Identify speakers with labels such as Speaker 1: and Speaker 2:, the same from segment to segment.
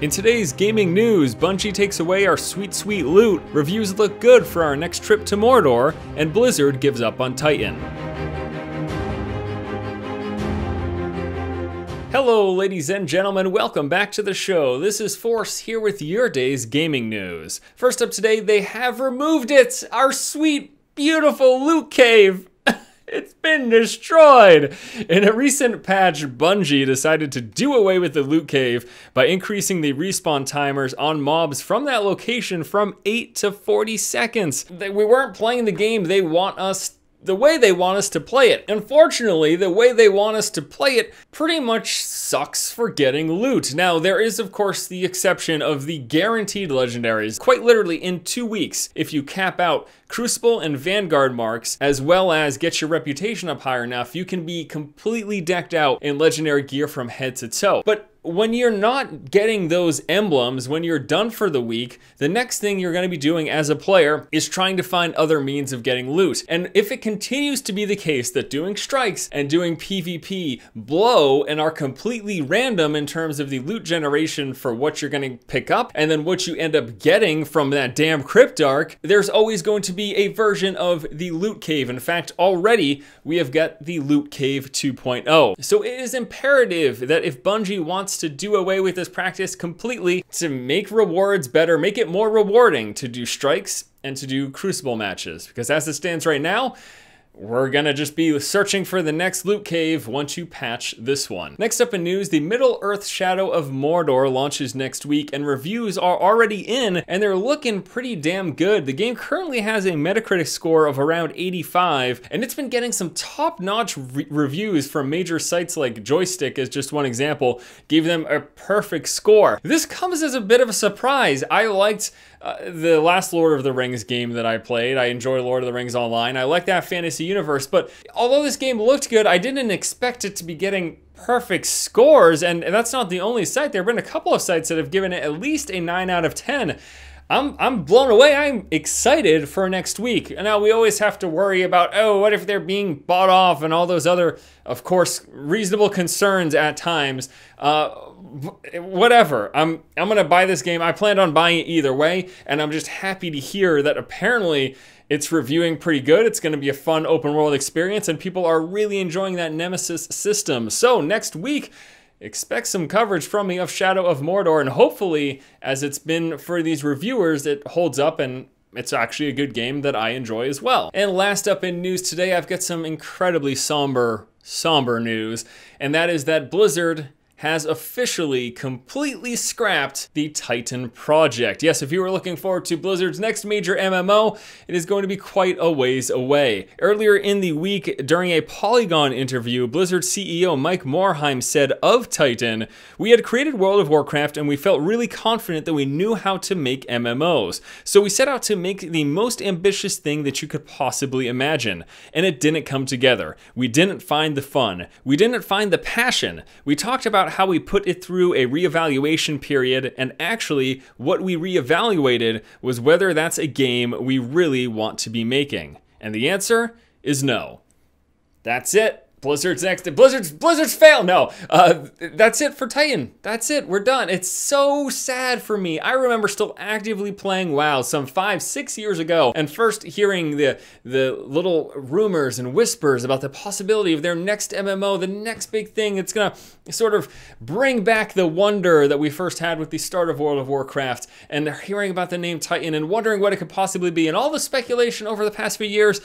Speaker 1: In today's gaming news, Bungie takes away our sweet, sweet loot, reviews look good for our next trip to Mordor, and Blizzard gives up on Titan. Hello, ladies and gentlemen, welcome back to the show. This is Force here with your day's gaming news. First up today, they have removed it! Our sweet, beautiful loot cave! It's been destroyed! In a recent patch, Bungie decided to do away with the loot cave by increasing the respawn timers on mobs from that location from 8 to 40 seconds. We weren't playing the game they want us the way they want us to play it. Unfortunately, the way they want us to play it pretty much sucks for getting loot. Now, there is of course the exception of the guaranteed legendaries. Quite literally in two weeks, if you cap out Crucible and Vanguard marks, as well as get your reputation up higher enough, you can be completely decked out in legendary gear from head to toe. But when you're not getting those emblems, when you're done for the week, the next thing you're going to be doing as a player is trying to find other means of getting loot. And if it continues to be the case that doing strikes and doing PvP blow and are completely random in terms of the loot generation for what you're going to pick up and then what you end up getting from that damn Cryptarch, there's always going to be a version of the loot cave. In fact, already we have got the loot cave 2.0. So it is imperative that if Bungie wants wants to do away with this practice completely to make rewards better, make it more rewarding to do strikes and to do crucible matches. Because as it stands right now, we're gonna just be searching for the next loot cave once you patch this one. Next up in news, the Middle Earth Shadow of Mordor launches next week and reviews are already in and they're looking pretty damn good. The game currently has a Metacritic score of around 85 and it's been getting some top-notch re reviews from major sites like Joystiq as just one example, gave them a perfect score. This comes as a bit of a surprise. I liked uh, the last Lord of the Rings game that I played. I enjoy Lord of the Rings Online. I like that fantasy universe, but although this game looked good, I didn't expect it to be getting perfect scores, and that's not the only site. There have been a couple of sites that have given it at least a 9 out of 10. I'm, I'm blown away. I'm excited for next week. And now we always have to worry about, oh, what if they're being bought off and all those other, of course, reasonable concerns at times. Uh, whatever. I'm I'm gonna buy this game. I planned on buying it either way, and I'm just happy to hear that apparently it's reviewing pretty good. It's going to be a fun open world experience, and people are really enjoying that Nemesis system. So next week. Expect some coverage from me of Shadow of Mordor, and hopefully, as it's been for these reviewers, it holds up and it's actually a good game that I enjoy as well. And last up in news today, I've got some incredibly somber, somber news, and that is that Blizzard has officially completely scrapped the Titan project. Yes, if you were looking forward to Blizzard's next major MMO, it is going to be quite a ways away. Earlier in the week, during a Polygon interview, Blizzard CEO Mike Morhaime said of Titan, We had created World of Warcraft and we felt really confident that we knew how to make MMOs. So we set out to make the most ambitious thing that you could possibly imagine. And it didn't come together. We didn't find the fun. We didn't find the passion. We talked about how we put it through a reevaluation period, and actually, what we reevaluated was whether that's a game we really want to be making. And the answer is no. That's it. Blizzard's next. Blizzard's Blizzard's fail. No, uh, that's it for Titan. That's it. We're done. It's so sad for me. I remember still actively playing WoW some five, six years ago, and first hearing the the little rumors and whispers about the possibility of their next MMO, the next big thing. It's gonna sort of bring back the wonder that we first had with the start of World of Warcraft, and they're hearing about the name Titan and wondering what it could possibly be, and all the speculation over the past few years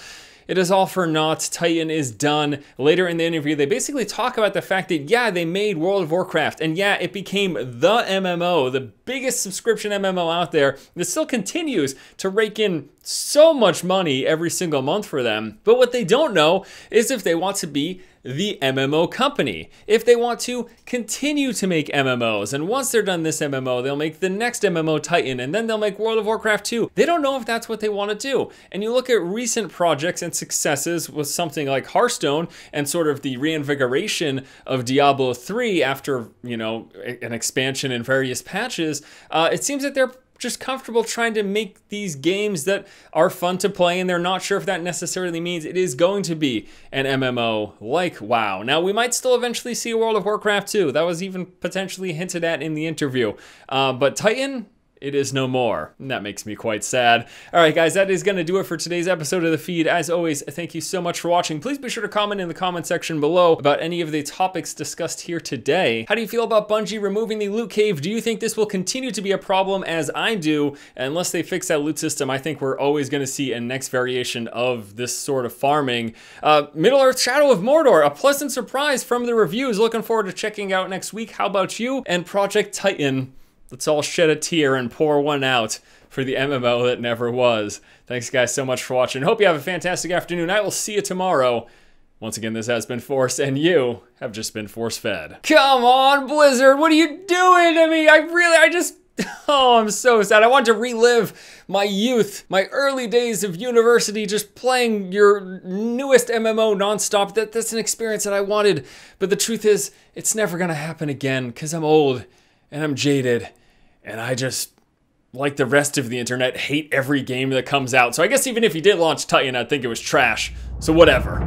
Speaker 1: it is all for naught. Titan is done. Later in the interview, they basically talk about the fact that, yeah, they made World of Warcraft, and yeah, it became the MMO, the biggest subscription MMO out there that still continues to rake in so much money every single month for them. But what they don't know is if they want to be the MMO company. If they want to continue to make MMOs, and once they're done this MMO, they'll make the next MMO Titan, and then they'll make World of Warcraft 2. They don't know if that's what they want to do. And you look at recent projects and successes with something like Hearthstone and sort of the reinvigoration of Diablo 3 after, you know, an expansion and various patches, uh, it seems that they're just comfortable trying to make these games that are fun to play, and they're not sure if that necessarily means it is going to be an MMO like WoW. Now, we might still eventually see a World of Warcraft 2. That was even potentially hinted at in the interview. Uh, but Titan, it is no more. And that makes me quite sad. All right, guys, that is going to do it for today's episode of the feed. As always, thank you so much for watching. Please be sure to comment in the comment section below about any of the topics discussed here today. How do you feel about Bungie removing the loot cave? Do you think this will continue to be a problem as I do? Unless they fix that loot system, I think we're always going to see a next variation of this sort of farming. Uh, Middle Earth Shadow of Mordor, a pleasant surprise from the reviews. Looking forward to checking out next week. How about you? And Project Titan. Let's all shed a tear and pour one out for the MMO that never was. Thanks, guys, so much for watching. Hope you have a fantastic afternoon. I will see you tomorrow. Once again, this has been Force, and you have just been force fed. Come on, Blizzard, what are you doing to me? I really, I just. Oh, I'm so sad. I want to relive my youth, my early days of university, just playing your newest MMO nonstop. That, that's an experience that I wanted. But the truth is, it's never going to happen again because I'm old and I'm jaded, and I just, like the rest of the internet, hate every game that comes out. So I guess even if he did launch Titan, I'd think it was trash. So whatever.